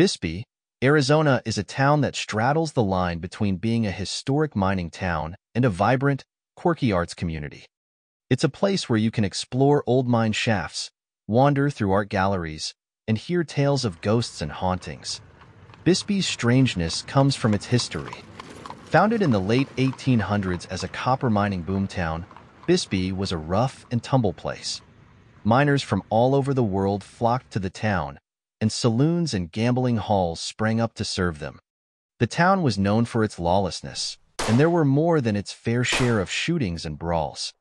Bisbee, Arizona is a town that straddles the line between being a historic mining town and a vibrant, quirky arts community. It's a place where you can explore old mine shafts, wander through art galleries, and hear tales of ghosts and hauntings. Bisbee's strangeness comes from its history. Founded in the late 1800s as a copper mining boomtown, Bisbee was a rough and tumble place. Miners from all over the world flocked to the town, and saloons and gambling halls sprang up to serve them. The town was known for its lawlessness, and there were more than its fair share of shootings and brawls.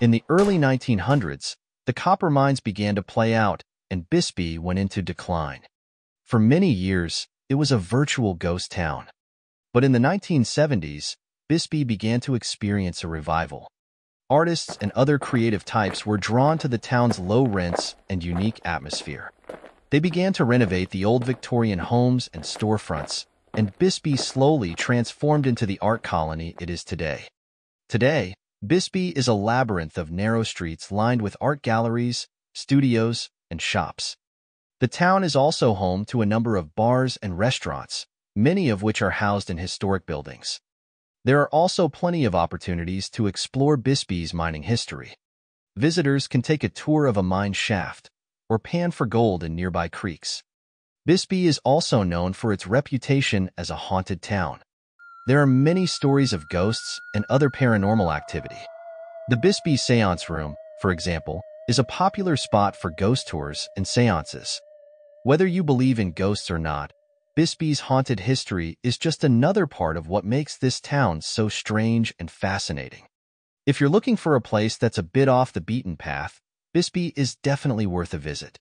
In the early 1900s, the copper mines began to play out, and Bisbee went into decline. For many years, it was a virtual ghost town. But in the 1970s, Bisbee began to experience a revival. Artists and other creative types were drawn to the town's low rents and unique atmosphere. They began to renovate the old Victorian homes and storefronts, and Bisbee slowly transformed into the art colony it is today. Today, Bisbee is a labyrinth of narrow streets lined with art galleries, studios, and shops. The town is also home to a number of bars and restaurants, many of which are housed in historic buildings. There are also plenty of opportunities to explore Bisbee's mining history. Visitors can take a tour of a mine shaft, or pan for gold in nearby creeks. Bisbee is also known for its reputation as a haunted town. There are many stories of ghosts and other paranormal activity. The Bisbee Seance Room, for example, is a popular spot for ghost tours and seances. Whether you believe in ghosts or not, Bisbee's haunted history is just another part of what makes this town so strange and fascinating. If you're looking for a place that's a bit off the beaten path, Bisbee is definitely worth a visit.